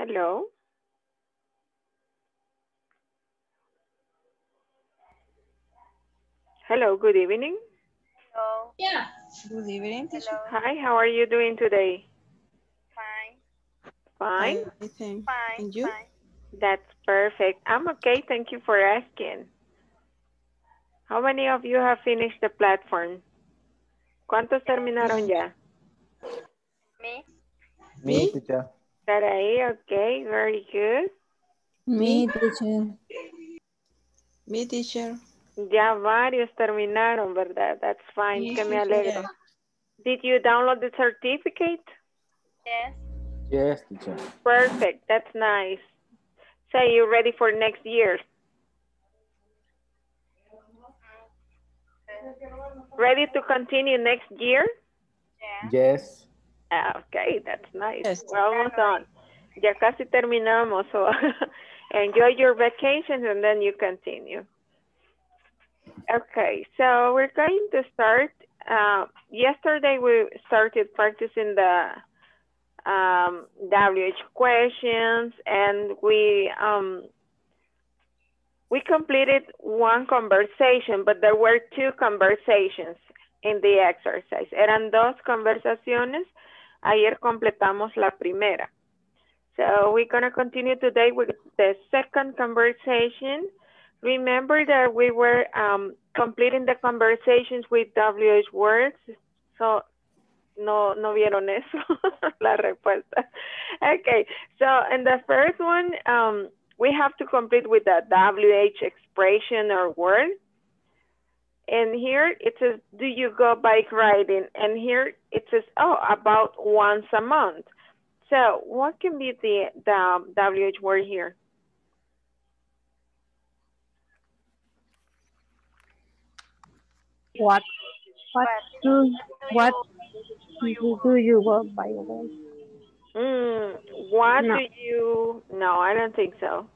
Hello. Hello, good evening. Hello. Yeah. Good evening, teacher. Hello. Hi, how are you doing today? Fine. Fine? I think. Fine. And you? Fine. That's perfect. I'm okay, thank you for asking. How many of you have finished the platform? ¿Cuántos terminaron ya? Me. Me? teacher. Estar ahí, okay, very good. Me, teacher. Me, teacher. Ya varios terminaron, ¿verdad? That's fine, Sí, que me sí, sí. Did you download the certificate? Yes. Yes, teacher. Perfect, that's nice. Say you're ready for next year. Ready to continue next year? Yeah. Yes. Ah, Okay, that's nice. Yes. We're almost done. Ya casi terminamos, so enjoy your vacations and then you continue. Okay, so we're going to start. Uh, yesterday we started practicing the um, WH questions and we um, we completed one conversation, but there were two conversations in the exercise. Eran dos conversaciones. Ayer completamos la primera. So we're going to continue today with the second conversation. Remember that we were um, completing the conversations with WH words. So no, no vieron eso, la respuesta. Okay, so in the first one, um, we have to complete with the WH expression or word. And here it says, do you go bike riding? And here it says, oh, about once a month. So what can be the, the WH word here? What what But do do what you, do, do you go by the way? Mm, what No. do you, no, I don't think so.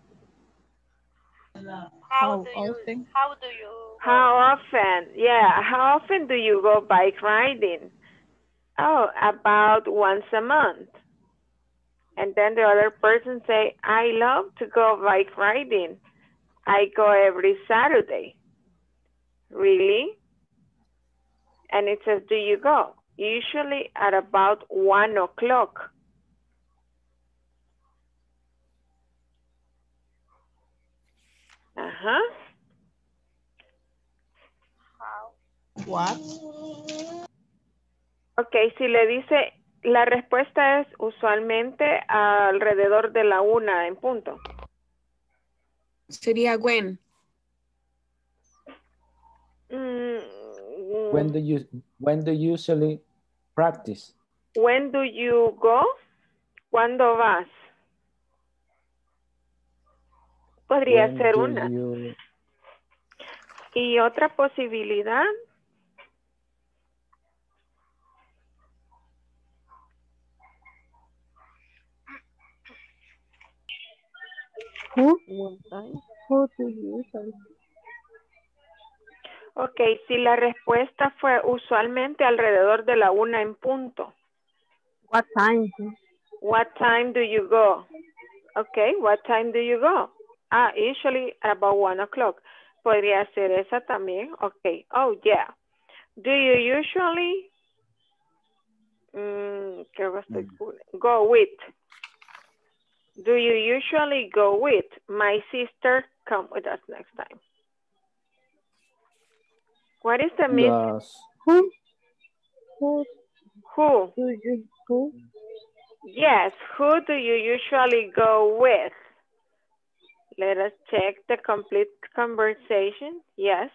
how How do you often? how do you? How often? Yeah, how often do you go bike riding? Oh, about once a month. And then the other person say, I love to go bike riding. I go every Saturday. Really? And it says, do you go? Usually at about one o'clock. Uh-huh. How? What? Ok, si le dice, la respuesta es usualmente alrededor de la una en punto. Sería when. Mm, When do you when do you usually practice? when do you go? ¿Cuándo vas? Podría When ser do una. you- Y otra posibilidad, Who What time? who do you usually ok, si la respuesta fue usualmente alrededor de la una en punto. what time? What time do you go? Okay, what time do you go? Ah, usually about one o'clock. Podría ser esa también. Okay. Oh, yeah. Do you usually mm, cool. go with? Do you usually go with? My sister come with us next time. What is the mean? Does Who who Who? do you who Yes, who do you usually go with? Let us check the complete conversation. Yes.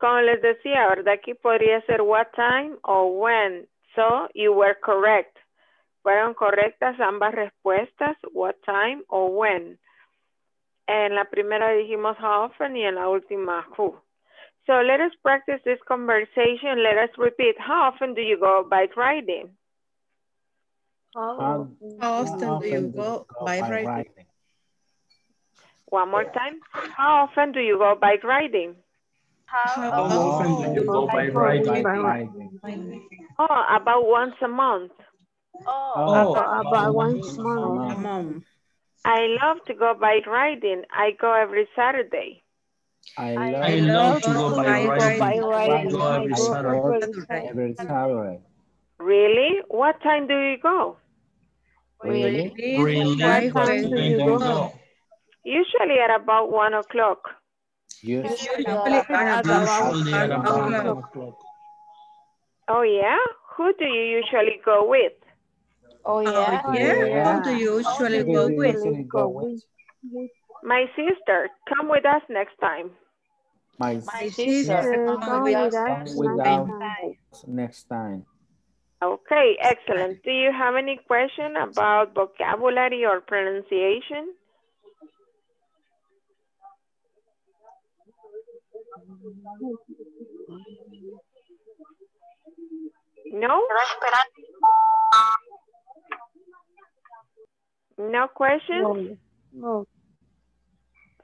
Como les decía, ¿verdad? Aquí podría ser what time or when. So, you were correct. Fueron correctas ambas respuestas, what time o when. En la primera dijimos how often y en la última who. So, let us practice this conversation. Let us repeat. How often do you go bike riding? how, How often do you often go bike riding? One more time. How often do you go bike riding? How? How How often do you go bike riding? riding? Oh, about once a month. Oh, Oh, about, about once a month? month. I love to go bike riding. I go every Saturday. I I love, I love to go by Bike riding. Bike riding. Go every I go Saturday. every Saturday. every Saturday. Really? What time do you go? Really? Really? What time time do do you you go? go? Usually at about one o'clock. Usually At at about Usually at one about one o'clock. o'clock. Oh yeah? Who do you usually go with? Oh, Oh, yeah. yeah. Who do you usually who go you with? go with? My sister. Come with us next time. My My sister. sister. Come come with with us us Come with us. time. next time. Okay, excellent. Do you have any question about vocabulary or pronunciation? No? No questions? No, no.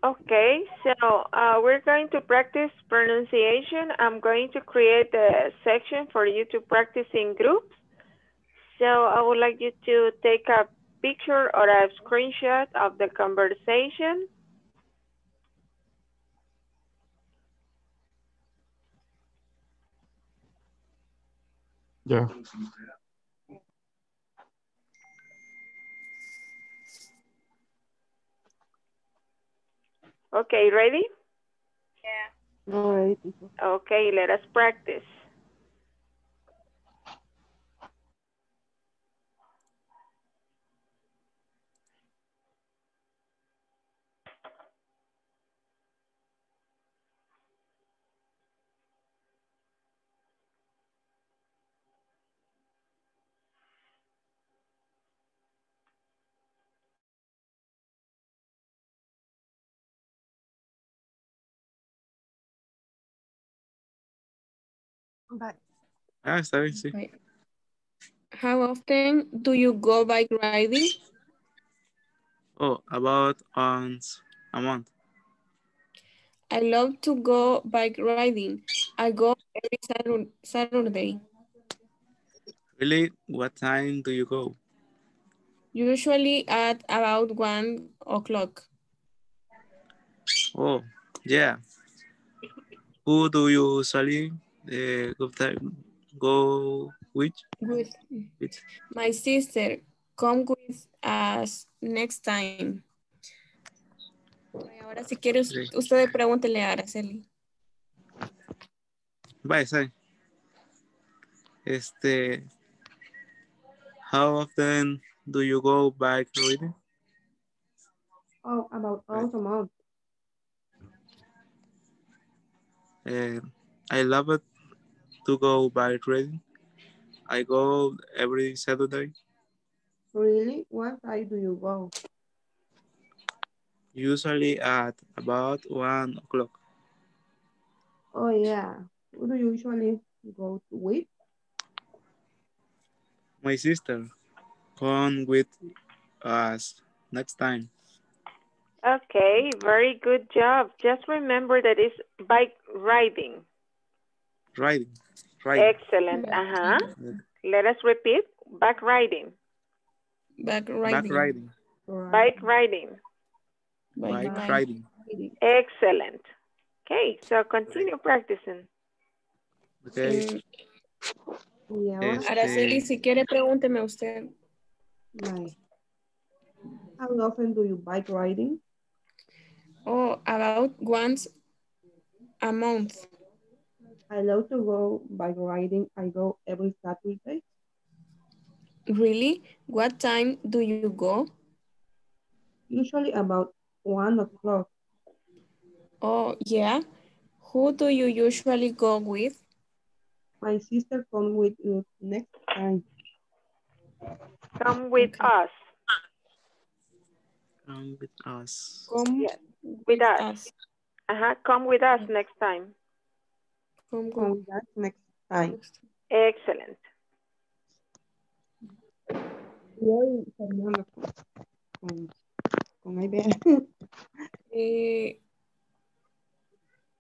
Okay, so uh, we're going to practice pronunciation. I'm going to create a section for you to practice in groups. So I would like you to take a picture or a screenshot of the conversation. Yeah. Okay, ready? Yeah. All right. Okay, let us practice. Ah, está bien, sí. How often do you go bike riding? Oh, about once a month. I love to go bike riding. I go every Saturday. Really? What time do you go? Usually at about one o'clock. Oh, yeah. Who do you usually uh, go, time, go with? With with? my sister. Come with us next time. Ay, Ahora si quiere, us- Sí. ustedes pregúntenle a Araceli. Vaya, ¿sabe? Este, how often do you go bike riding? Oh, about once a month. Uh, I love it to go bike riding. I go every Saturday, Really? What time do you go? usually at about one o'clock. Oh, yeah. Who do you usually go with? My sister, come with us next time. Okay, very good job. Just remember that it's bike riding. Riding, riding. Excellent. Uh-huh. Let us repeat. Back riding. Back riding. Back riding. riding, Bike riding. bike Bike riding. Excellent. Okay, so continue practicing. Okay. Y ahora, Este, Araceli, si quiere, pregúnteme usted. like, how often do you bike riding? Oh, about once a month. I love to go bike riding. I go every Saturday. Really? What time do you go? Usually about one o'clock. Oh, yeah. Who do you usually go with? My sister come with you next time. Come with us. Come with us. Come Yes, with us. us. Uh-huh. Come with us next time. Come with us next time. Excellent. Y hoy Fernando con, con IBM. Eh,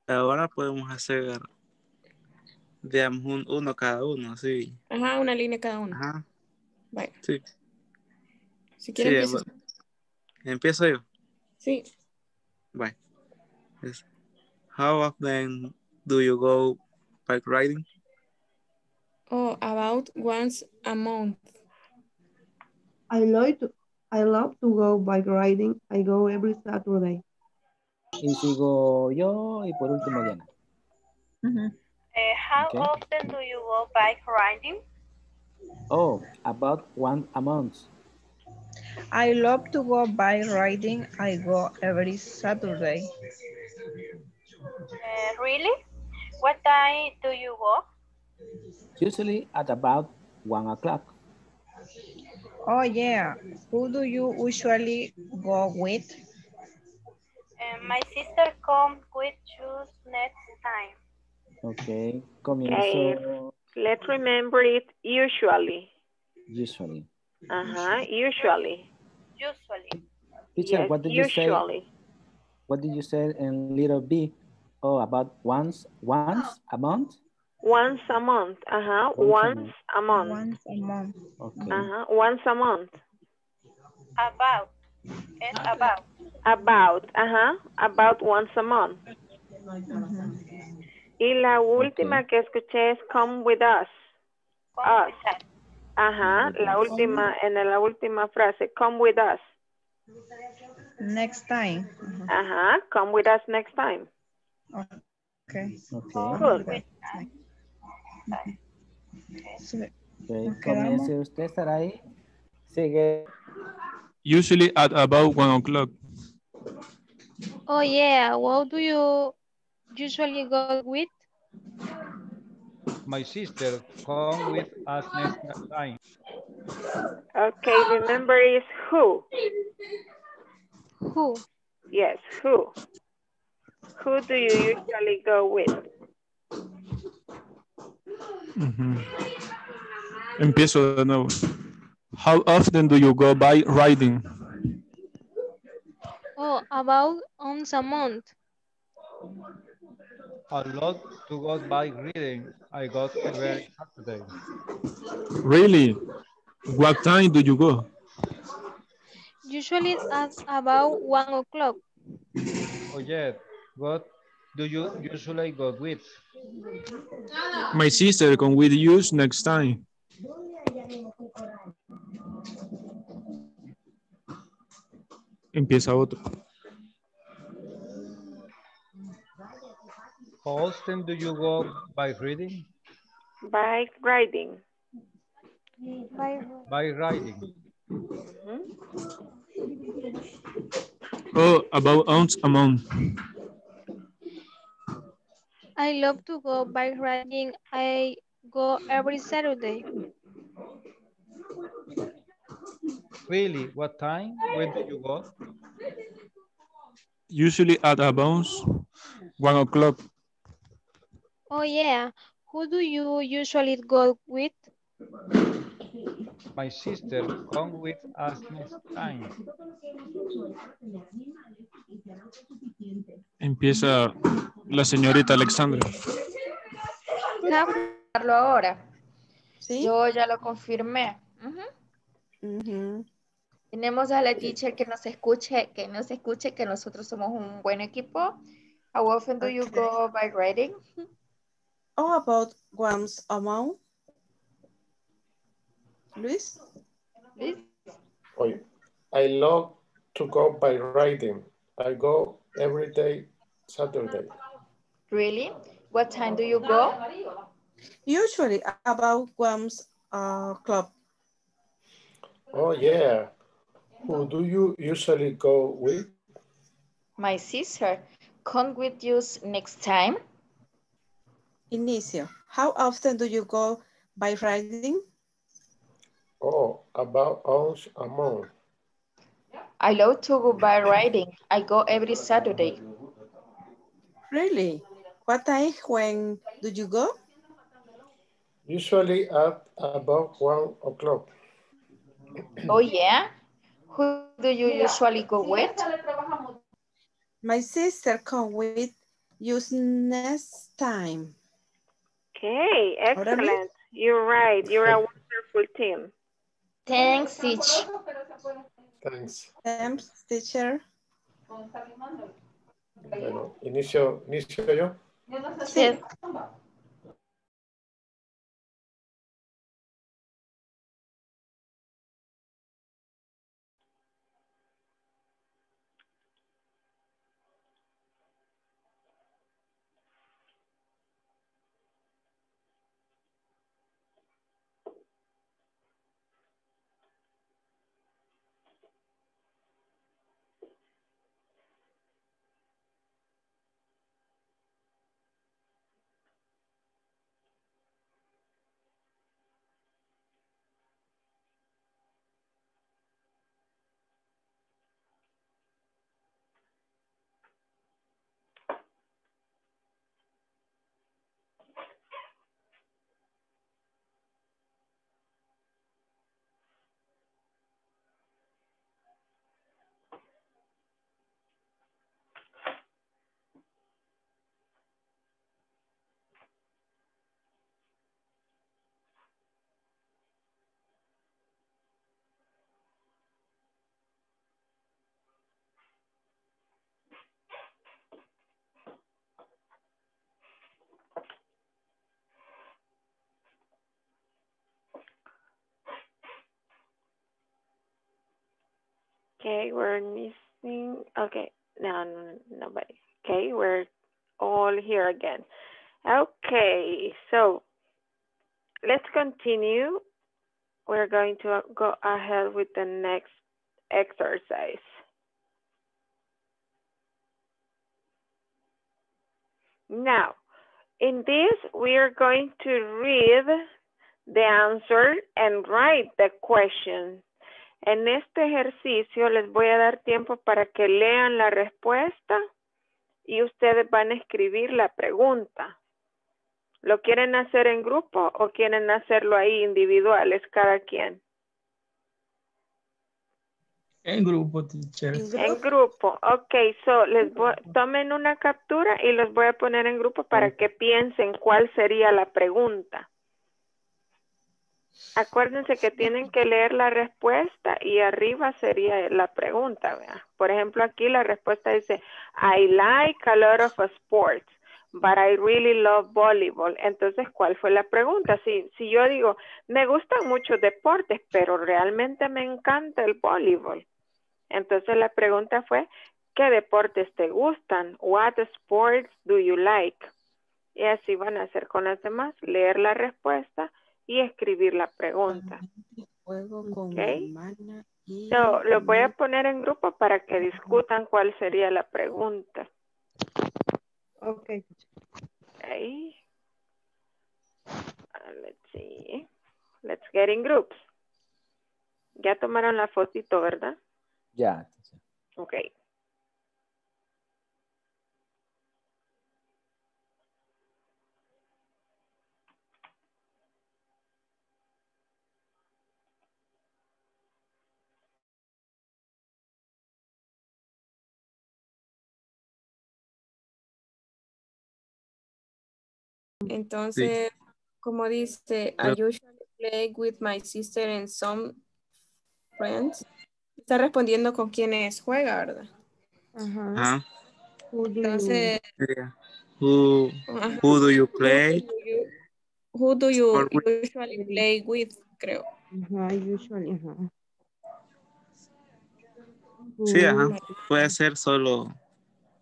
Ahora podemos hacer, digamos, un- uno cada uno, así. ajá, una línea cada uno. Ajá, sí. Si quiere, Sí. Empiezo yo. Sí. How often do you go bike riding? Oh, about once a month. I like to, I love to go bike riding. I go every Saturday. Y sigo yo y por último Diana. Eh, how Okay. often do you go bike riding? Oh, about one a month. I love to go bike riding. I go every Saturday. Eh, really? What time do you go? Usually at about one o'clock. Oh yeah. Who do you usually go with? Eh, my sister come with you next time. Okay. Comienzo Let's remember it usually. usually. Uh-huh, usually. Usually. Teacher, Yes, what did you say? What did you say in little b? Oh, about once, once a month? Once a month. Uh-huh, Once once a month. Once a month. Okay. Uh-huh, once a month. About. Es about. About, ajá, about once a month. Y la última que escuché es come with us. Come with us. Ajá, la última, en la última frase, come with us. Next time. Ajá, come with us next time. Okay. Okay. Good. So, okay. Nos quedamos. Comience usted, Sarai. Sigue. Usually at about one o'clock. Oh yeah, what do you usually go with? My sister come with us next time. Okay, remember is who. Who? Yes, who. Who do you usually go with? Ujú. Empiezo de nuevo. How often do you go by riding? Oh, about once a month. A lot to go by reading. I got every Saturday. Really? What time do you go? Usually at about one o'clock. Oh yeah, what do you usually go with? My sister come with you next time. Empieza otro. How often do you go bike reading? Bike riding. Bye. Bike riding. Mhm. Oh, about once a month. I love to go bike riding. I go every Saturday. Really? What time? When do you go? Usually at about one o'clock. Oh yeah, who do you usually go with? My sister come with us next time. Empieza la señorita Alexandra. confirmarlo ahora. ¿Sí? Yo ya lo confirmé. Ujú. Ujú. Tenemos a la teacher que nos escuche, que nos escuche que nosotros somos un buen equipo. How often do you Okay. go bike riding? Oh, about once a month. Luis? Luis? I, I love to go by riding. I go every day Saturday. Really? What time do you go? Usually about once a uh, club. Oh yeah. Who do you usually go with? My sister. Come with you next time. Inicio. How often do you go by riding? Oh, about once a month. I love to go bike riding. I go every Saturday. Really? What time when do you go? Usually at about one o'clock. Oh yeah? Who do you usually go with? My sister come with you next time. Okay, excellent. You're right. You're a wonderful team. Thanks, teach. Thanks. Thanks, teacher. Bueno, inicio, inicio yo. Sí. Okay, we're missing. Okay, no, no, nobody. Okay, we're all here again. Okay, so let's continue. We're going to go ahead with the next exercise. Now, in this, we are going to read the answer and write the question. En este ejercicio les voy a dar tiempo para que lean la respuesta y ustedes van a escribir la pregunta. ¿Lo quieren hacer en grupo o quieren hacerlo ahí individuales cada quien? En grupo, teacher. En grupo. Ok, so les voy, tomen una captura y los voy a poner en grupo para que piensen cuál sería la pregunta. Acuérdense que tienen que leer la respuesta y arriba sería la pregunta. Por ejemplo, aquí la respuesta dice, I like a lot of sports, but I really love volleyball. Entonces, ¿cuál fue la pregunta? Si, si yo digo, me gustan muchos deportes, pero realmente me encanta el voleibol. Entonces la pregunta fue, ¿qué deportes te gustan? What sports do you like? Y así van a hacer con las demás, leer la respuesta y escribir la pregunta. Juego con Okay. hermana y... So, lo voy a poner en grupo para que discutan cuál sería la pregunta. Okay. Okay. Uh, let's see. Let's get in groups. Ya tomaron la fotito, ¿verdad? Ya. teacher. Okay. Entonces, como dice, I usually play with my sister and some friends. Está respondiendo con quienes juega, ¿verdad? Ajá. Ajá. Who do you- Entonces, Sería, Who, ajá. who do you play? Who do you Or with- usually play with? Creo. Ajá, usually, ajá. Sí, Who- ajá. Puede ser solo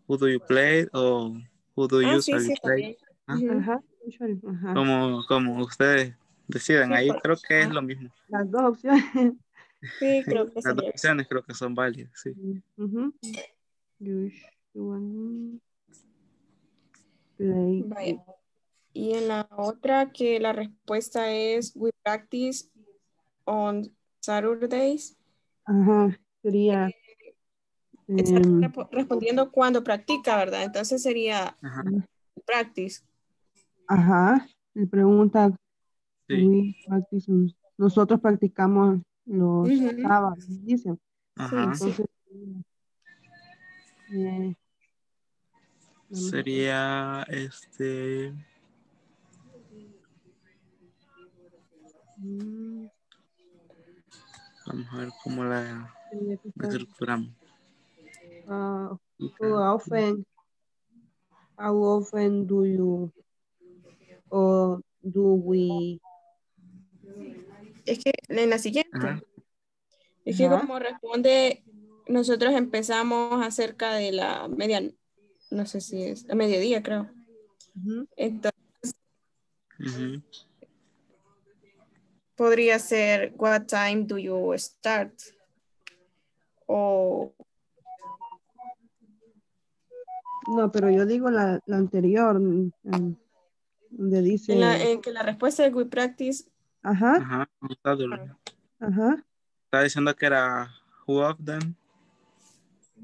who do you play o who do you Ah, sí, usually sí, play. Ah. Ajá, usually, ajá. Como, como ustedes decidan. Sí, Ahí por- creo que es lo mismo. Las dos opciones. Sí, creo que Las dos opciones creo que son válidas, sí. Play Vaya. Y en la otra que la respuesta es we practice on Saturdays. Ajá, sería. Está em, respondiendo cuando practica, ¿verdad? Entonces sería Ajá. practice. Ajá, le pregunta. Sí. we practice on- nosotros practicamos los Ujú. sábados, dicen. Ajá. sí. Entonces, eh, vamos a- Sería este. Vamos a ver cómo la. Estructuramos. Uh, how often, how often do you, or do we, Es que en la siguiente. Ajá. Es que Ajá. como responde, nosotros empezamos acerca de la media, no sé si es, a mediodía creo. Ujú. Entonces podría ser, what time do you start? O no, pero yo digo la, la anterior, mm, mm, donde dice, en, la, en que la respuesta es we practice, ajá, Ajá. ajá, Está diciendo que era who of them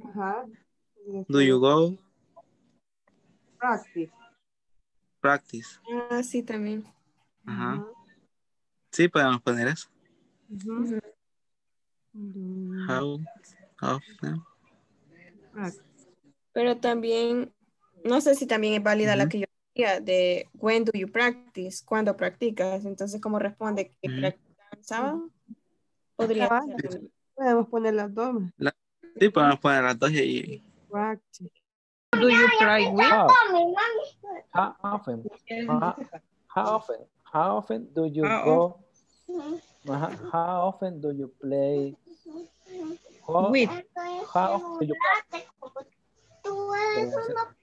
ajá. do you go Practice. practice. ah, sí también. Ajá. Sí, podemos poner eso. Ujú. Do How often. practice. Pero también, no sé si también es válida la Ujú. que yo decía de when do you practice, cuando practicas. Entonces, ¿cómo responde que Ujú. practica el sábado? Podría ser. Podemos poner las dos. Sí, podemos poner las dos y Practice. Do you pray with? How, how often? How, how often? How often do you How go? Ajá, How often do you play? How, With. how often do you Eh,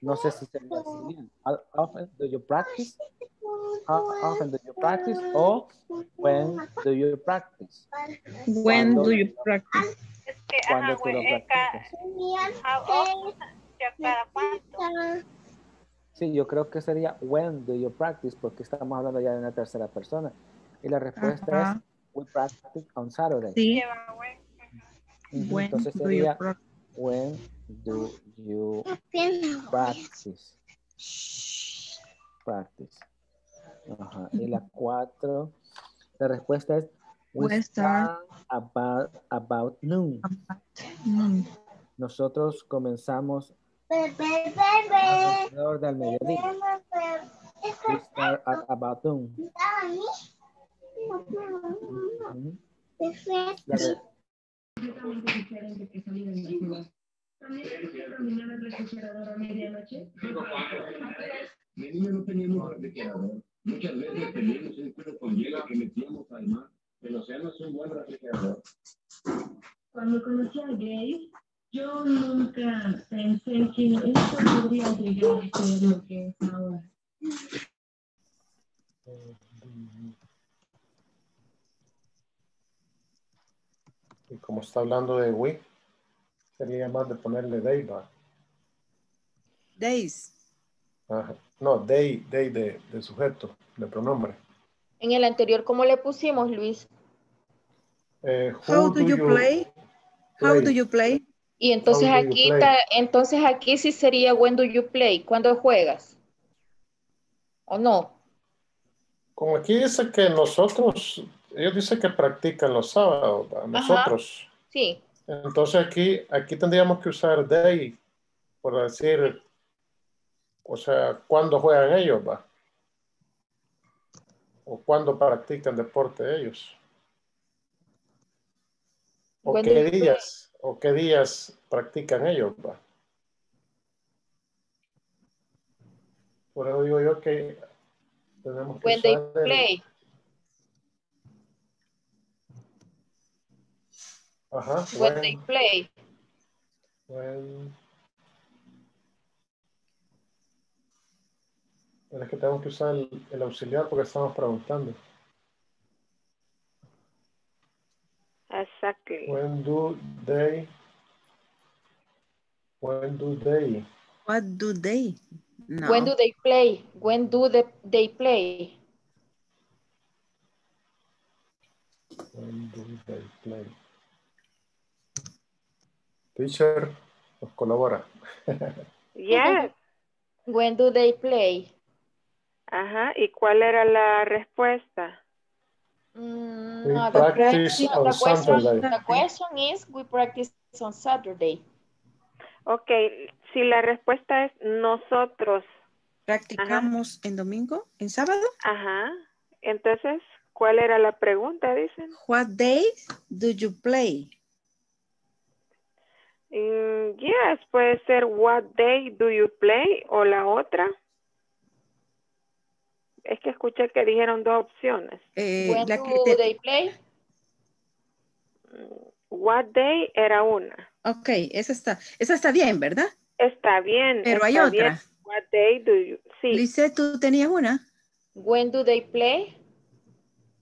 no sé si sería así bien. How often do you practice? How often do you practice? O when do you practice? When do you practice? Es que, ¿Cuándo ajá, tú lo practicas? how often, ya cada cuánto. Sí, yo creo que sería when do you practice porque estamos hablando ya de una tercera persona. Y la respuesta Ajá. es we practice on Saturday. Sí. Entonces do you sería practice? when do you practice. Practice. Ajá. Y la cuatro, la respuesta es we We start start about, about noon. Mm. Nosotros comenzamos alrededor del mediodía. We start at about noon. La re- De niño no teníamos refrigerador. Muchas veces teníamos un cuero con hielo que metíamos al mar. El océano es un buen refrigerador. Cuando conocí a Gabe, yo nunca pensé que esto podría llegar a ser lo que es ahora. Y como está hablando de we, sería más de ponerle va. Days. Ajá. No, they, they de, de sujeto, de pronombre. En el anterior, ¿cómo le pusimos, Luis? Eh, How do you play? How do you play? Y entonces aquí, ta- entonces aquí sí sería when do you play, ¿cuándo juegas? ¿O no? Como aquí dice que nosotros, ellos dicen que practican los sábados, ¿va? nosotros. Sí. Entonces aquí, aquí tendríamos que usar they, por decir, o sea, cuándo juegan ellos, va. O cuándo practican deporte ellos. O When qué play? días, o qué días practican ellos, va. Por eso digo yo que tenemos que When they usar el- play. Ajá, When when- they play. when- Pero es que tenemos que usar el, el auxiliar porque estamos preguntando. Exactly. When do they? When do they? What do they? No. When do they play? When do the- they play? When do they play? Teacher, nos colabora. Yes. When do they play? Ajá. ¿Y cuál era la respuesta? Mm, no, the practice question- on the question- Saturday. The question is, we practice on Saturday. Ok, si la respuesta es nosotros. ¿Practicamos en domingo? ¿En sábado? Ajá. Entonces, ¿cuál era la pregunta, dicen? What day do you play? Mm, yes, puede ser what day do you play o la otra. Es que escuché que dijeron dos opciones. Eh, When la do que te- they play? What day era una. Ok, esa está, esa está bien, ¿verdad? Está bien. Pero hay está bien. otra. What day do you... Sí. Lice, ¿tú tenías una? When do they play?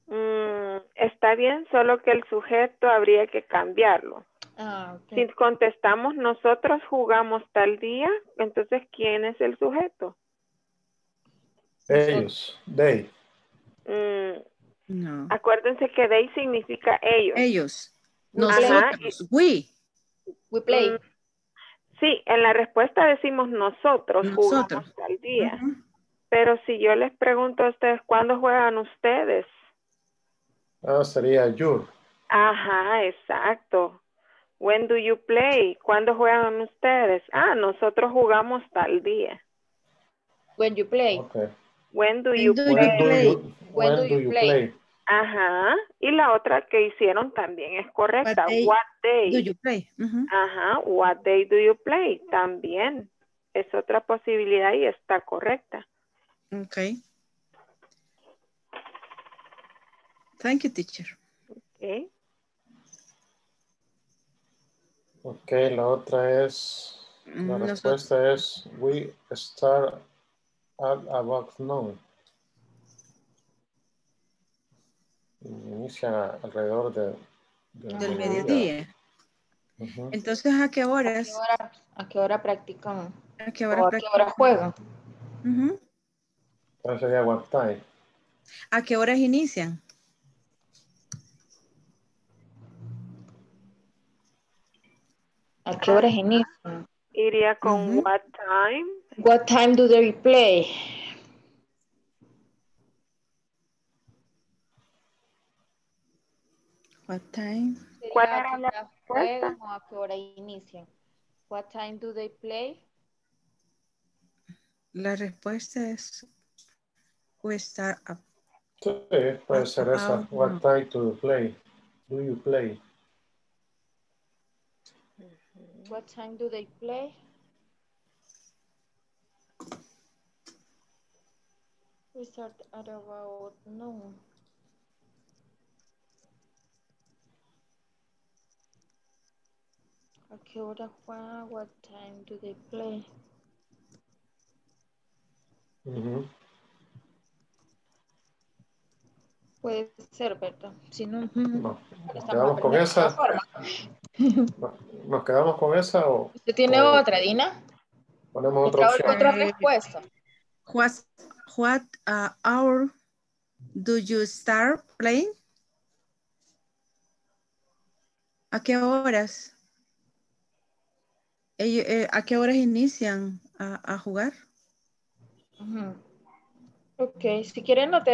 Mm, está bien, solo que el sujeto habría que cambiarlo. Ah. Si contestamos nosotros jugamos tal día, entonces ¿quién es el sujeto? Ellos, they. Mm, No. acuérdense que they significa ellos. Ellos. Ajá, Nosotros. We. We play. Mm, Sí, en la respuesta decimos nosotros, Nosotros. jugamos tal día. Pero si yo les pregunto a ustedes, ¿cuándo juegan ustedes? Ah, sería you. Ajá, exacto. When do you play? ¿Cuándo juegan ustedes? Ah, nosotros jugamos tal día. When you play. Okay. When do When you you play? When do you, When when do do you play? play? Ajá. Y la otra que hicieron también es correcta. What day What day? Do you play? Ujú. Ajá. What day do you play? También es otra posibilidad y está correcta. Ok. Thank you, teacher. Ok. Ok, la otra es, la Mm, nosotros- respuesta es we start at about noon. Inicia alrededor de, del Del mediodía. Entonces, ¿a qué ¿A horas? qué hora, a qué hora practican? ¿A qué ¿O horas a qué hora practican? juegan? Ujú. Entonces sería what time. ¿A qué horas inician? ¿A qué horas inician? Iría con what time. What time do they play? What time? ¿Cuál era ¿A la respuesta? a qué hora inician? What time do they play? La respuesta es we start up. Sí, puede ser esa. About What time do you play? Do you play? What time do they play? We start at about noon. ¿A qué hora? What time do they play? Ujú. Puede ser, ¿verdad? Si no, No, nos quedamos con esa. ¿Nos quedamos con esa o ¿Usted tiene o otra, Dina? ponemos otra ¿Otra, opción? otra respuesta? What, what uh, hour do you start playing? ¿A qué horas? Eh, ¿A qué horas inician a, a jugar? Ujú. Ok, si quieren no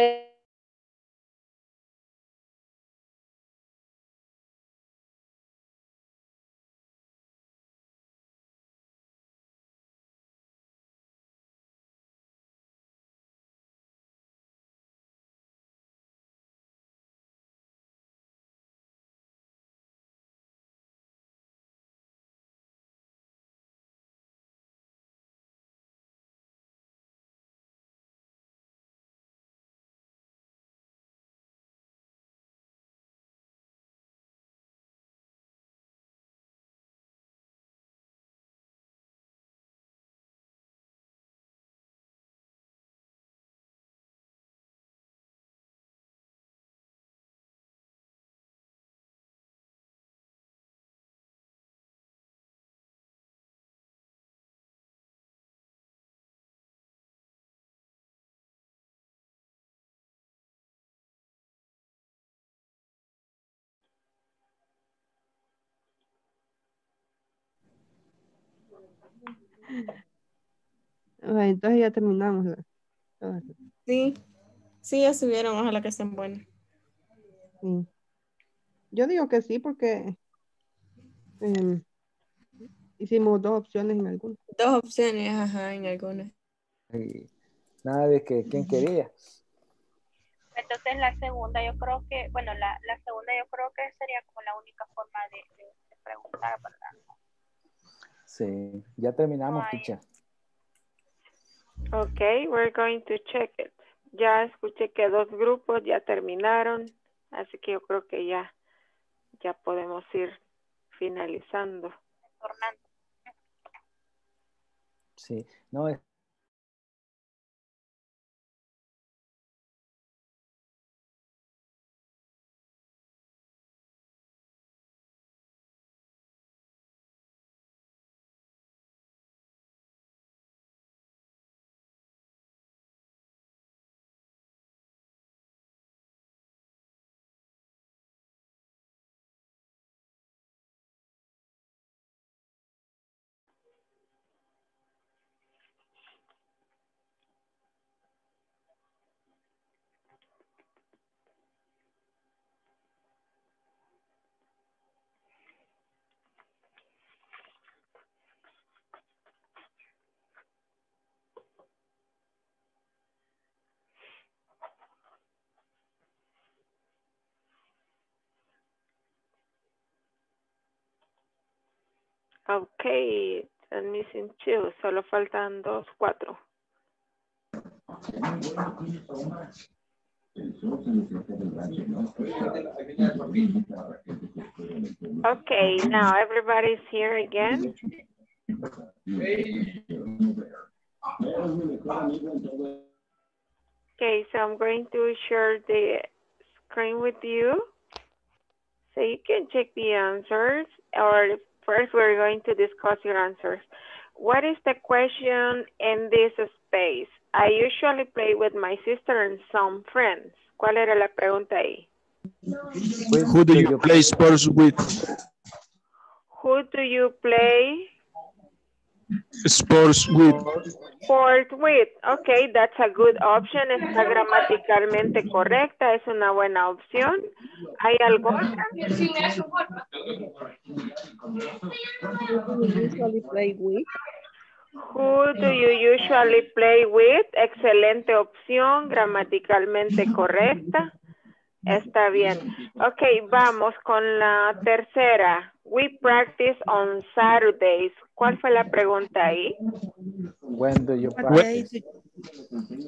entonces ya terminamos. la-. Sí, sí, ya subieron, ojalá que estén buenas. Sí. Yo digo que sí porque em, hicimos dos opciones en algunas. Dos opciones, ajá, en algunas. Y nada de que quién quería. Entonces la segunda yo creo que, bueno, la, la segunda yo creo que sería como la única forma de, de- de preguntar, ¿verdad? Sí, ya terminamos, teacher. Okay, we're going to check it. Ya escuché que dos grupos ya terminaron, así que yo creo que ya, ya podemos ir finalizando. Sí, no, es Okay, I'm missing two. Solo faltan dos, cuatro. Okay, now everybody's here again. Okay, so I'm going to share the screen with you. So you can check the answers or first we're going to discuss your answers. What is the question in this space? I usually play with my sister and some friends. ¿Cuál era la pregunta ahí? Who do you play sports with? Who do you play Sports with. sport with? Okay, that's a good option. Está gramaticalmente correcta. Es una buena opción. ¿Hay algo usually play with. Who do you usually play with? Excelente opción, gramaticalmente correcta. Está bien. Ok, vamos con la tercera. We practice on Saturdays. ¿Cuál fue la pregunta ahí? When do you practice?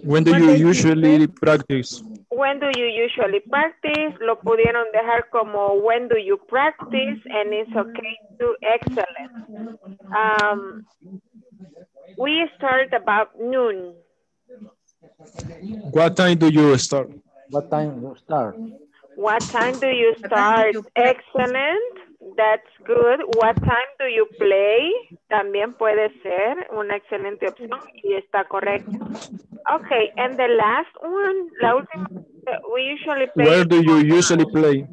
when do you usually practice? When do you usually practice? Lo pudieron dejar como when do you practice and it's okay to excellent. Um, we start about noon. What time do you start? What time do you start? What time do you start? Excellent. That's good. What time do you play? También puede ser una excelente opción y está correcto. Okay, and the last one, la última, we usually play. Where do you usually play?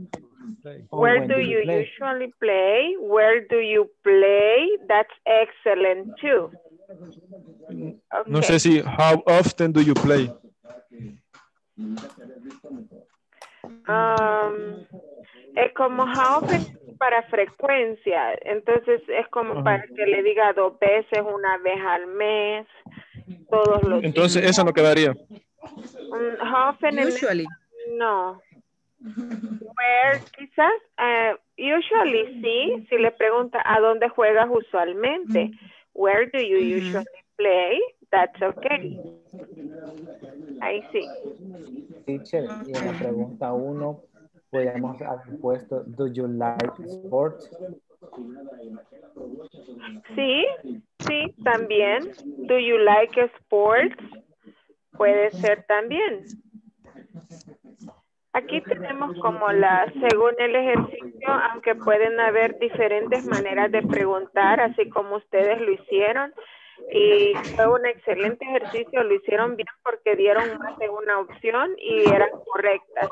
Oh, Where when do you play? usually play? Where do you play? That's excellent too. Okay. No sé si, how often do you play? Um, es como how often para frecuencia, entonces es como para que le diga dos veces, una vez al mes, todos los Entonces, esa no quedaría. How often en- Usually. no. Where quizás, eh, usually sí, si le pregunta a dónde juegas usualmente. Where do you usually play? That's okay. Ahí sí. Teacher, y en la pregunta uno, podríamos haber puesto, do you like sports? Sí, sí, también. Do you like sports? Puede ser también. Aquí tenemos como la, según el ejercicio, aunque pueden haber diferentes maneras de preguntar, así como ustedes lo hicieron. Y fue un excelente ejercicio, lo hicieron bien porque dieron más de una opción y eran correctas.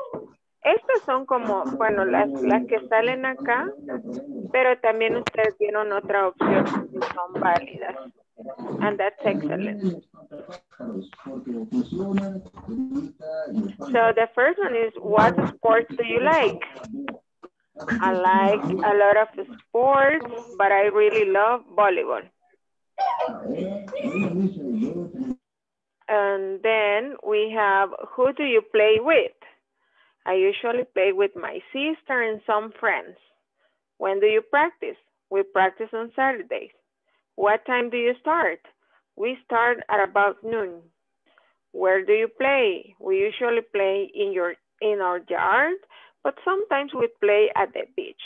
Estas son como, bueno, las, las que salen acá, pero también ustedes dieron otra opción que son válidas. And that's excellent. So the first one is, what sports do you like? I like a lot of sports, but I really love volleyball. And then we have, who do you play with? I usually play with my sister and some friends. When do you practice? We practice on Saturdays. What time do you start? We start at about noon. Where do you play? We usually play in your in our yard, but sometimes we play at the beach.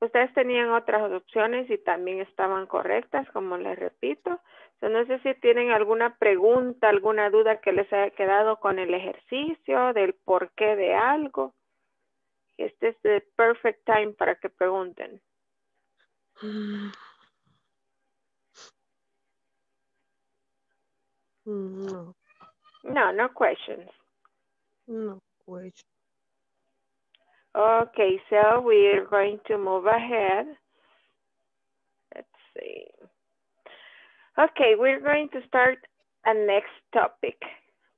Ustedes tenían otras opciones y también estaban correctas, como les repito. So, no sé si tienen alguna pregunta, alguna duda que les haya quedado con el ejercicio, del porqué de algo. Este es el perfect time para que pregunten. No, No, no questions. no question. Okay, so we're going to move ahead. Let's see. Okay, we're going to start a next topic.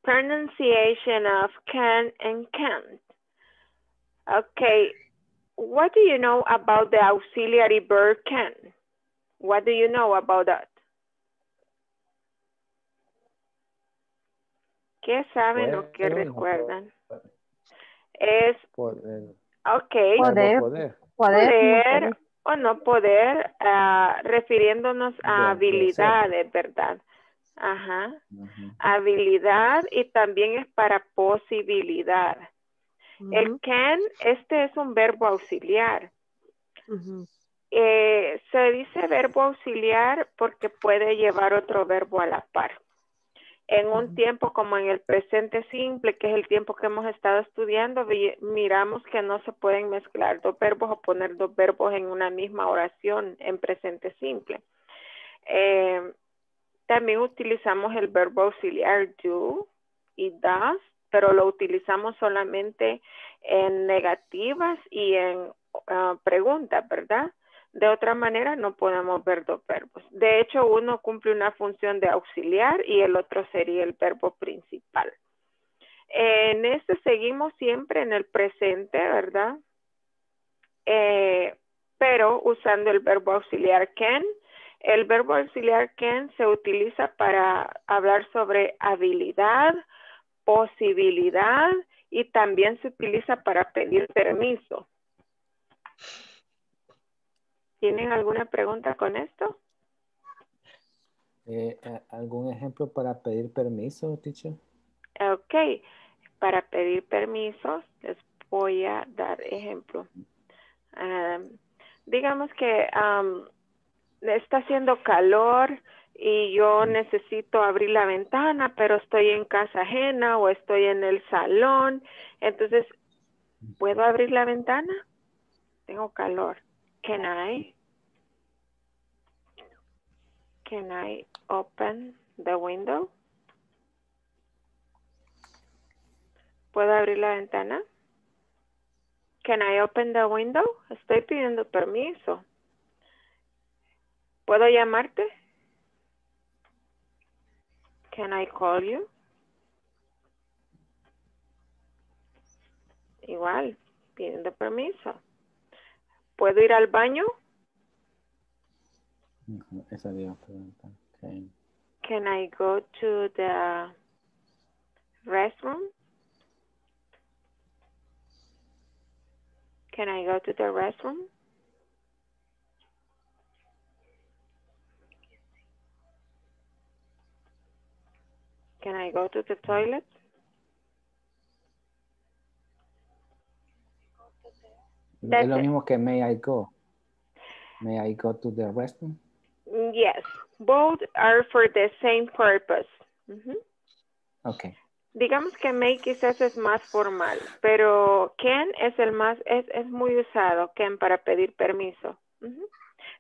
Pronunciation of can and can't. Okay, what do you know about the auxiliary verb can? What do you know about that? ¿Qué saben o qué recuerdan? Es, Poder. ok, Verbo poder. poder o no poder, ah, refiriéndonos a habilidades, ¿verdad? Ajá. Habilidad y también es para posibilidad. El can, este es un verbo auxiliar. Eh, se dice verbo auxiliar porque puede llevar otro verbo a la par. En un tiempo como en el presente simple, que es el tiempo que hemos estado estudiando, miramos que no se pueden mezclar dos verbos o poner dos verbos en una misma oración en presente simple. Eh, también utilizamos el verbo auxiliar do y does, pero lo utilizamos solamente en negativas y en ah, preguntas, ¿verdad? De otra manera no podemos ver dos verbos. De hecho, uno cumple una función de auxiliar y el otro sería el verbo principal. En este seguimos siempre en el presente, ¿verdad? Eh, pero usando el verbo auxiliar can. El verbo auxiliar can se utiliza para hablar sobre habilidad, posibilidad y también se utiliza para pedir permiso. ¿Tienen alguna pregunta con esto? Eh, eh, ¿Algún ejemplo para pedir permiso, teacher? Ok, para pedir permisos les voy a dar ejemplo. Am, digamos que am, está haciendo calor y yo necesito abrir la ventana, pero estoy en casa ajena o estoy en el salón. Entonces, ¿puedo abrir la ventana? Tengo calor. Can I? Can I open the window? ¿Puedo abrir la ventana? Can I open the window? Estoy pidiendo permiso. ¿Puedo llamarte? Can I call you? Igual, pidiendo permiso. ¿Puedo ir al baño? Esa le iba a. Ok. Can I go to the restroom? Can I go to the restroom? Can I go to the toilet? Es lo it. mismo que may I go. May I go to the restroom? Yes, both are for the same purpose. Ujú. Ok. Digamos que may quizás es más formal, pero can es el más, es, es muy usado, can para pedir permiso.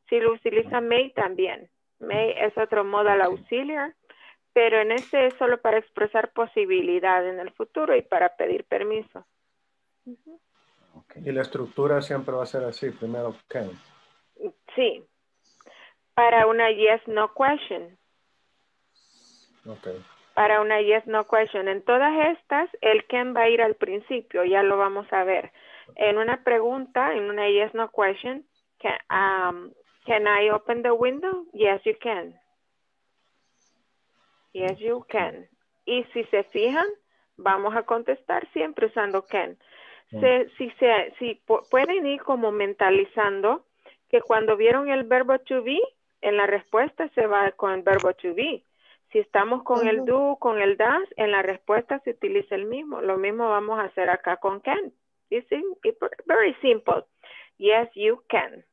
Si lo utiliza may también. May es otro modal auxiliar, pero en este es solo para expresar posibilidad en el futuro y para pedir permiso. Y la estructura siempre va a ser así, primero can. Sí. Para una yes no question. Ok. para una yes no question. En todas estas, el can va a ir al principio, ya lo vamos a ver. En una pregunta, en una yes no question, can, um, can I open the window? Yes, you can. Yes, you can. Y si se fijan, vamos a contestar siempre usando can. Se- si, se, si pu- pueden ir como mentalizando que cuando vieron el verbo to be, en la respuesta se va con el verbo to be. Si estamos con el do, con el does, en la respuesta se utiliza el mismo. Lo mismo vamos a hacer acá con can. It's, very simple. Yes, you can.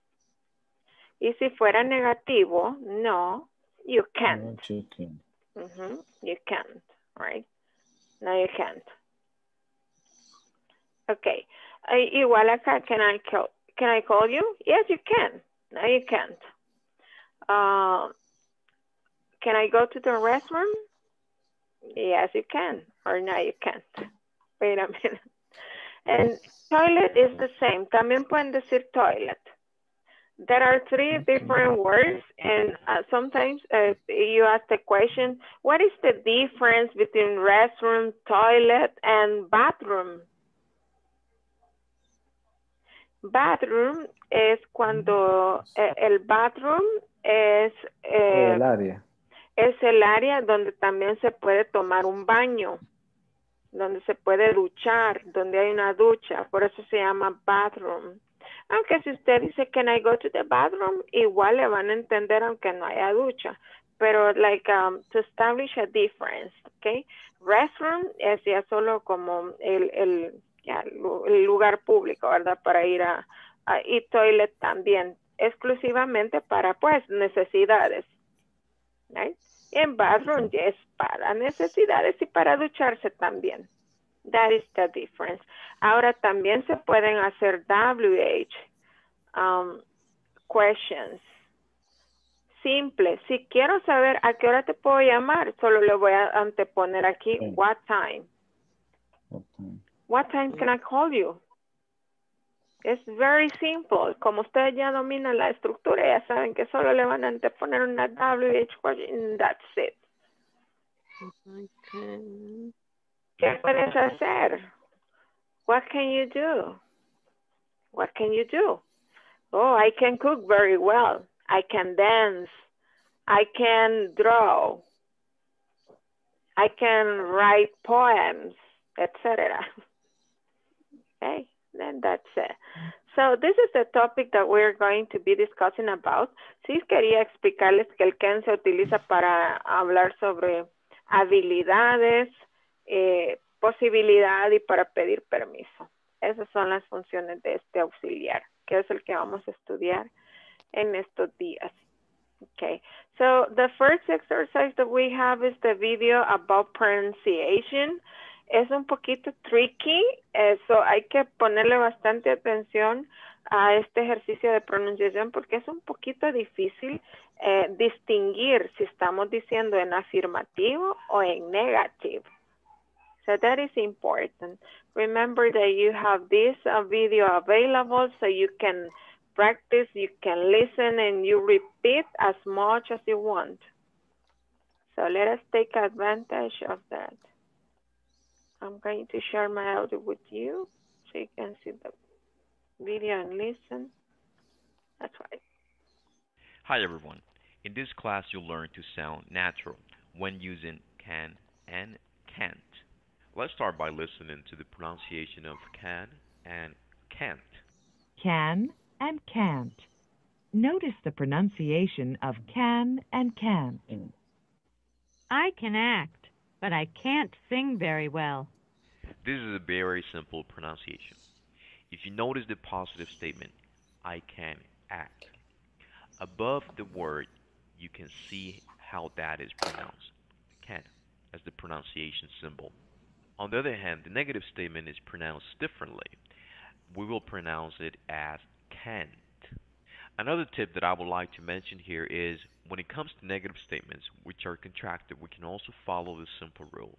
Y si fuera negativo, no, you can't. You can. You can't, right? No, you can't. Okay. I- igual acá, can I call, can I call you? Yes, you can. No, you can't. Uh, can I go to the restroom? Yes, you can. Or no, you can't. Wait a minute. And toilet is the same. También pueden decir toilet. There are three different words, and uh, sometimes uh, you ask the question, what is the difference between restroom, toilet, and bathroom? Bathroom es cuando eh, el bathroom es, eh, El área. es el área donde también se puede tomar un baño, donde se puede duchar, donde hay una ducha, por eso se llama bathroom. Aunque si usted dice, can I go to the bathroom? Igual le van a entender aunque no haya ducha. Pero, like, um, to establish a difference, okay? Restroom es ya solo como el, el, el lugar público, ¿verdad? Para ir a, a- y toilet también, exclusivamente para, pues, necesidades. right? Y en bathroom es para necesidades y para ducharse también. That is the difference. Ahora también se pueden hacer WH um, questions. Simple. Si quiero saber a qué hora te puedo llamar, solo le voy a anteponer aquí what time. What time can I call you? Es very simple. Como ustedes ya dominan la estructura, ya saben que solo le van a anteponer una WH question that's it. ¿Qué puedes hacer? What can you do? What can you do? Oh, I can cook very well. I can dance. I can draw. I can write poems, etc. Okay, then that's it. So this is the topic that we're going to be discussing about. Sí quería explicarles que el can se utiliza para hablar sobre habilidades, eh, posibilidad y para pedir permiso. Esas son las funciones de este auxiliar, que es el que vamos a estudiar en estos días. Okay, so the first exercise that we have is the video about pronunciation. Es un poquito tricky, eso hay que ponerle bastante atención a este ejercicio de pronunciación porque es un poquito difícil eh, distinguir si estamos diciendo en afirmativo o en negativo. So that is important. Remember that you have this uh, video available so you can practice, you can listen, and you repeat as much as you want. So let us take advantage of that. I'm going to share my audio with you so you can see the video and listen. That's right. Hi everyone. In this class you'll learn to sound natural when using can and can't. Let's start by listening to the pronunciation of can and can't. can and can't. Notice the pronunciation of can and can't. I can act, but I can't sing very well. This is a very simple pronunciation. If you notice the positive statement, I can act, above the word, you can see how that is pronounced. Can, as the pronunciation symbol. On the other hand, the negative statement is pronounced differently. We will pronounce it as can't. Another tip that I would like to mention here is when it comes to negative statements which are contracted, we can also follow the simple rule.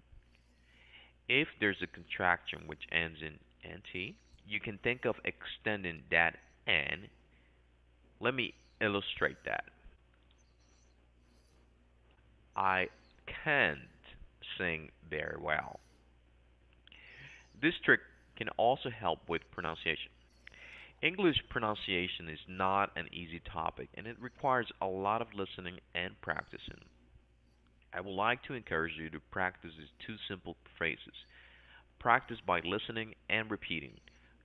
If there's a contraction which ends in nt, you can think of extending that n. Let me illustrate that. I can't sing very well. This trick can also help with pronunciation. English pronunciation is not an easy topic and it requires a lot of listening and practicing. I would like to encourage you to practice these two simple phrases. Practice by listening and repeating.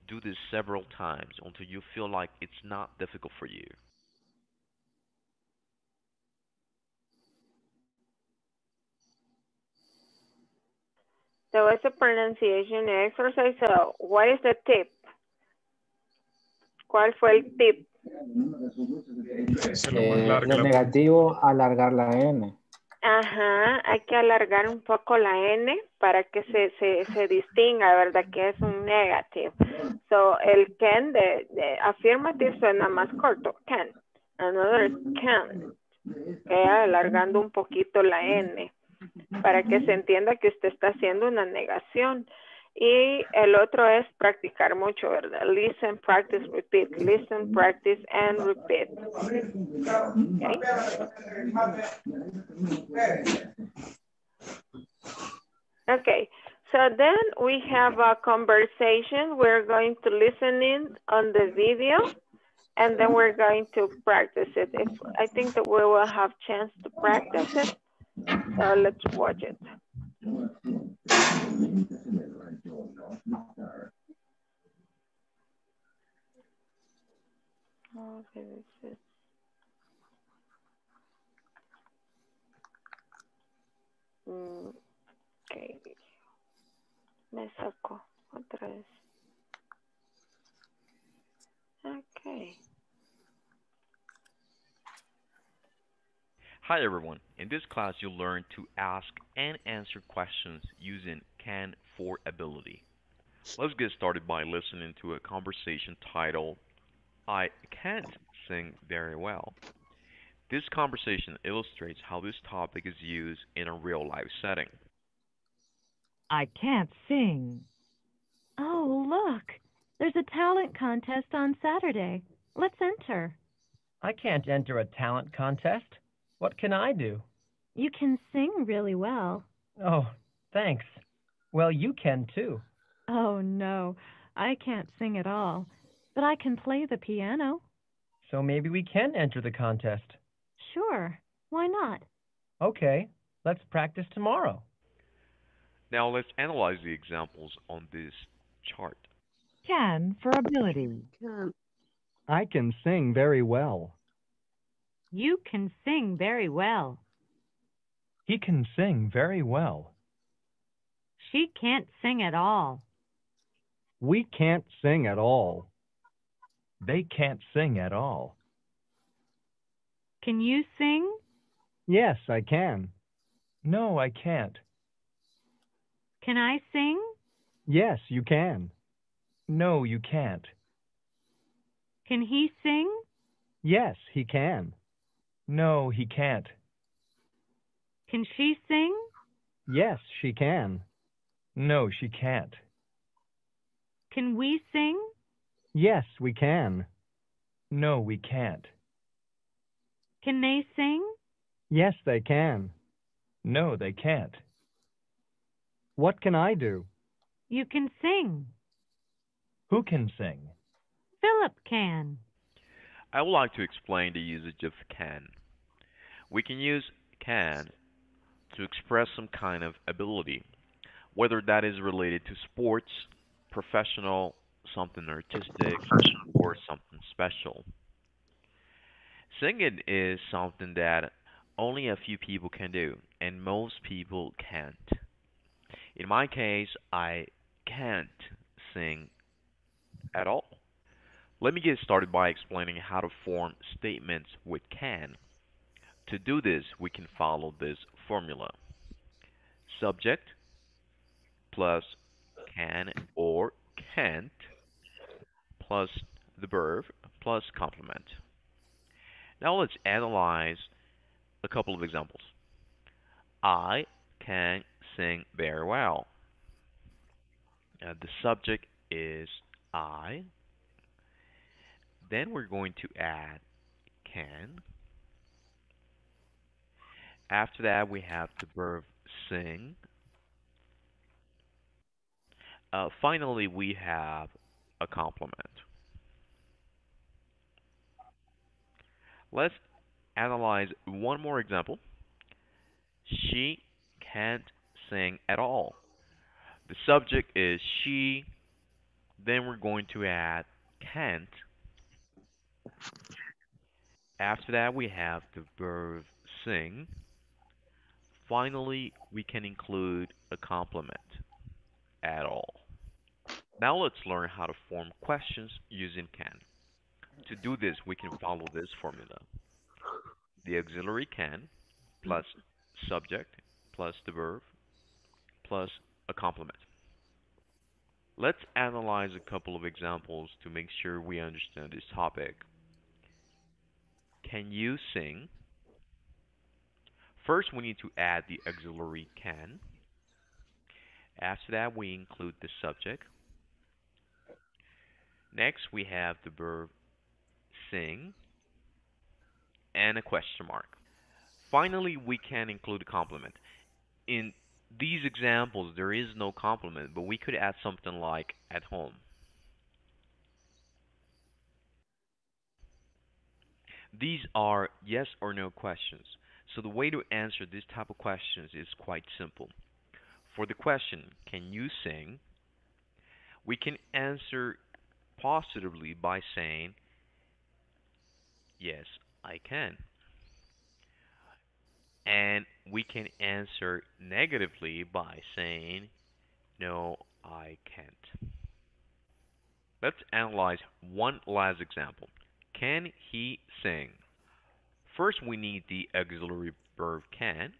Do this several times until you feel like it's not difficult for you. So it's a pronunciation exercise. So what is the tip ¿Cuál fue el tip? Eh, lo negativo, alargar la N. Ajá, hay que alargar un poco la N para que se, se, se distinga, ¿verdad? Que es un negative. So, el can de, de affirmative suena más corto, can. Another can. Okay, alargando un poquito la N para que se entienda que usted está haciendo una negación. Y el otro es practicar mucho, ¿verdad? Listen, practice, repeat. Listen, practice, and repeat. Okay. okay. So then we have a conversation. We're going to listen in on the video and then we're going to practice it. If I think that we will have chance to practice it. So let's watch it. Okay. Me sacó otra vez. Okay. Hi everyone. In this class you'll learn to ask and answer questions using can for ability. Let's get started by listening to a conversation titled I can't sing very well. This conversation illustrates how this topic is used in a real life setting. I can't sing. Oh, look. There's a talent contest on Saturday. Let's enter. I can't enter a talent contest. What can I do? You can sing really well. Oh, thanks. Well, you can too. Oh, no. I can't sing at all. But I can play the piano. So maybe we can enter the contest. Sure. Why not? Okay. Let's practice tomorrow. Now let's analyze the examples on this chart. Can for ability. Can. I can sing very well. You can sing very well. He can sing very well. She can't sing at all. We can't sing at all. They can't sing at all. Can you sing? Yes, I can. No, I can't. Can I sing? Yes, you can. No, you can't. Can he sing? Yes, he can. No, he can't. Can she sing? Yes, she can. No, she can't. Can we sing? Yes, we can. No, we can't. Can they sing? Yes, they can. No, they can't. What can I do? You can sing. Who can sing? Philip can. I would like to explain the usage of can. We can use can to express some kind of ability, whether that is related to sports, professional, something artistic, or something special. Singing is something that only a few people can do, and most people can't. In my case, I can't sing at all. Let me get started by explaining how to form statements with can. To do this, we can follow this formula. Subject plus can or can't plus the verb plus complement. Now let's analyze a couple of examples. I can sing very well. Uh, the subject is I. Then we're going to add can. After that, we have the verb sing. Uh, finally, we have a complement. Let's analyze one more example. She can't sing at all. The subject is she. Then we're going to add can't. After that, we have the verb sing. Finally, we can include a complement. at all. Now let's learn how to form questions using can. To do this, we can follow this formula. The auxiliary can plus subject plus the verb plus a complement. Let's analyze a couple of examples to make sure we understand this topic. Can you sing? First, we need to add the auxiliary can. After that, we include the subject. Next, we have the verb sing and a question mark. Finally, we can include a complement. In these examples, there is no complement, but we could add something like at home. These are yes or no questions. So the way to answer this type of questions is quite simple. For the question, can you sing? We can answer positively by saying, yes, I can. And we can answer negatively by saying, no, I can't. Let's analyze one last example. Can he sing? First, we need the auxiliary verb can.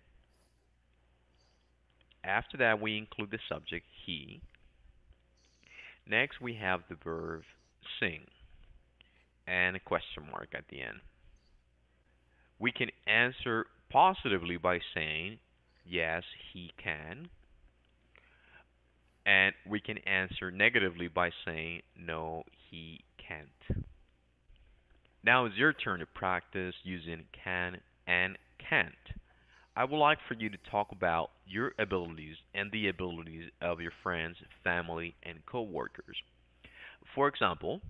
After that, we include the subject he. Next, we have the verb sing and a question mark at the end. We can answer positively by saying, yes, he can. And we can answer negatively by saying, no, he can't. Now it's your turn to practice using can and can't. I would like for you to talk about your abilities and the abilities of your friends, family, and coworkers. For example,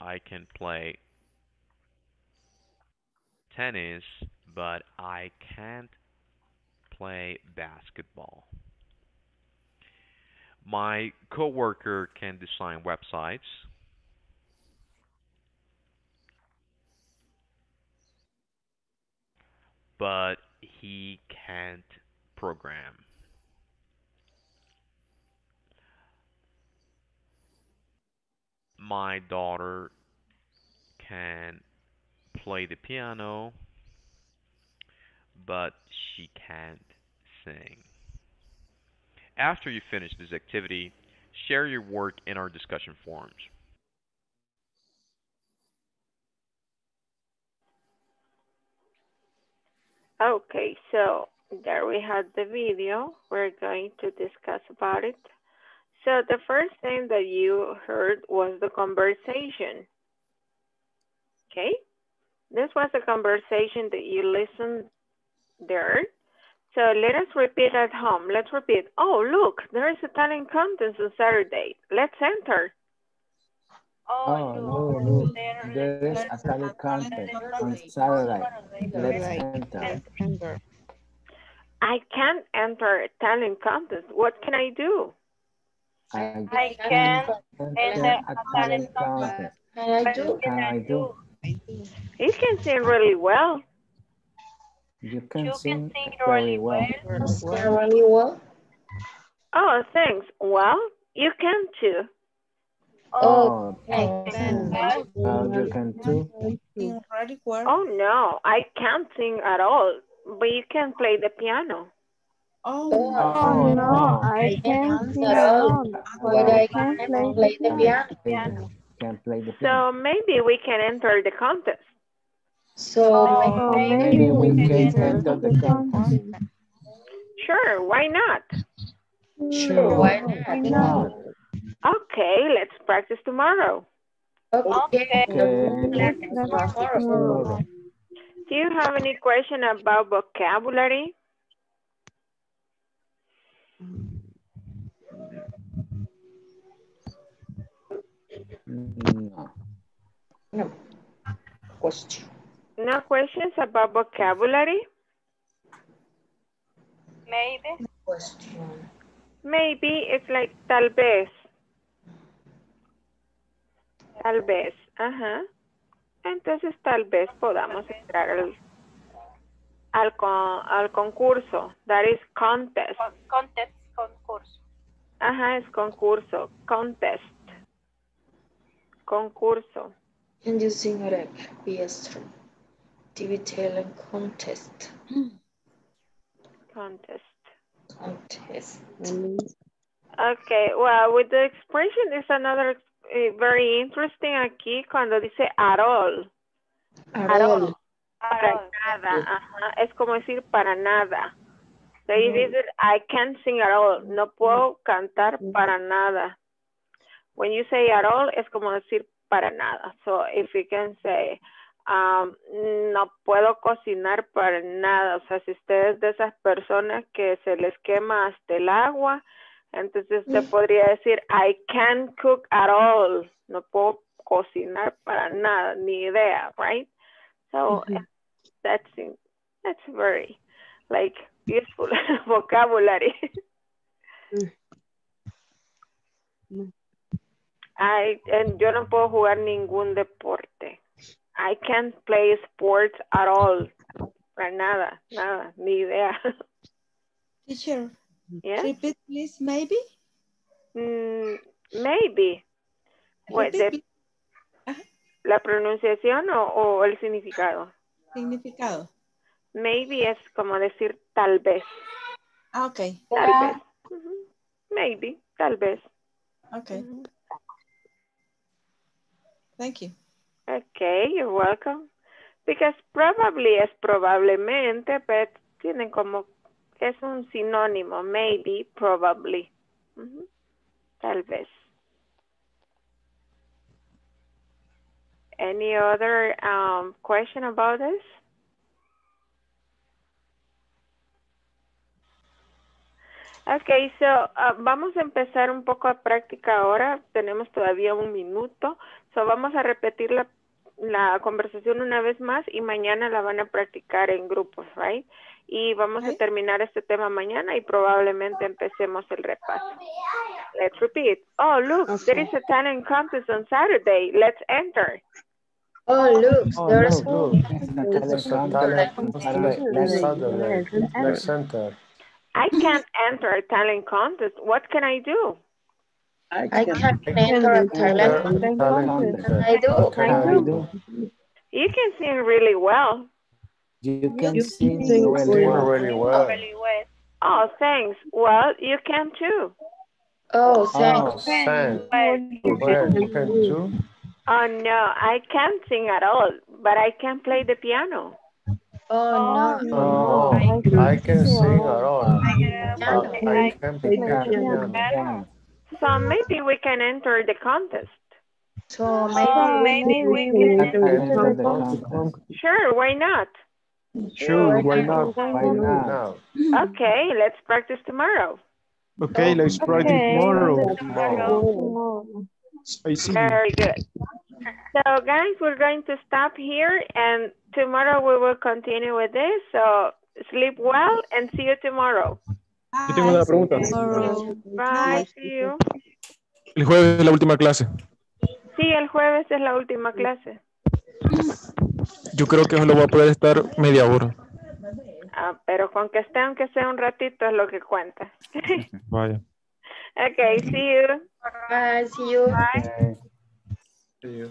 I can play tennis, but I can't play basketball. My coworker can design websites. But he can't program. My daughter can play the piano, but she can't sing. After you finish this activity, share your work in our discussion forums. Okay, so there we have the video. We're going to discuss about it. So the first thing that you heard was the conversation. Okay, this was a conversation that you listened there. So let us repeat at home. Let's repeat. Oh, look, there is a talent contest on Saturday. Let's enter. Oh, oh, no, no. there is a talent contest on Saturday. Let's enter. I can't enter a talent contest. What can I do? I I can enter a talent contest. What can I do? You can sing really well. You can You sing can sing really well. well. Oh. Well, you can too. Oh, thanks. well, you can too. Oh no, I can't sing at all, but you can play the piano. Oh, oh no, I can't sing at all, but I can play the piano. Can play the piano. So maybe we can enter the contest. So Maybe we can enter the contest. Sure, why not? Sure, why not? Okay, let's practice tomorrow. Okay. Okay. tomorrow. Do you have any question about vocabulary? No. No. Question. No questions about vocabulary? Maybe. Question. Maybe it's like tal vez. Tal vez, ajá. Entonces tal vez podamos entrar al, al, con- al concurso. That is contest. Contest. concurso. Ajá, es concurso. Contest. Concurso. Can you sing a rap, Piestro? TV talent contest. Contest. Contest. Okay, well, with the expression is another eh, very interesting aquí cuando dice at all. At all. Para nada, ajá. Es como decir para nada. You say, I can't sing at all, no puedo cantar para nada. When you say at all, es como decir para nada. So if you can say, um, no puedo cocinar para nada. O sea, si usted es de esas personas que se les quema hasta el agua, entonces usted podría decir, I can't cook at all. No puedo cocinar para nada, ni idea, right? So that's that's very like useful vocabulary. I and yo no puedo jugar ningún deporte. I can't play sports at all. Para nada, nada, ni idea. Teacher, Yeah? repeat please, maybe? Mm, maybe. What, Repeat, de- ¿La pronunciación o, o el significado? Significado. Maybe es como decir tal vez. Ah, ok. Tal vez. Ujú. Maybe, tal vez. Okay. Thank you. Okay, you're welcome. Because probably es probablemente, pero tienen como, es un sinónimo, maybe, probably. Tal vez. Any other um, question about this? Okay, so uh, vamos a empezar un poco a práctica ahora. Tenemos todavía un minuto. So vamos a repetir la, la conversación una vez más y mañana la van a practicar en grupos, right? Y vamos a terminar este tema mañana y probablemente empecemos el repaso. Let's repeat. Oh, look, there is a talent contest on Saturday. Let's enter. Oh, look, Oh, there's a talent contest on Saturday. Let's enter. I can't enter a talent contest. What can I do? I can't enter a talent. Talent I do. What can I do? You can sing really well. You can sing Sing really well. really well. Oh, thanks. Well, you can too. Oh, oh thanks. Oh, thanks. Well, you can too. Oh, no, I can't sing at all, but I can play the piano. Oh, oh no. Oh, I can sing at all. but I can play the piano. So maybe we can enter the contest. So maybe we can enter the contest. Sure, why not? Sure, why not? Why not? Okay, let's practice tomorrow. Okay, let's practice tomorrow. tomorrow. I see. Very good. So guys, we're going to stop here and tomorrow we will continue with this. So sleep well and see you tomorrow. Yo tengo una pregunta. Bye, see you. El jueves es la última clase. Sí, el jueves es la última clase. Yo creo que solo voy a poder estar media hora. Ah, pero con que esté aunque sea un ratito es lo que cuenta. Vaya. okay, see you. Bye, see you. Bye. See you.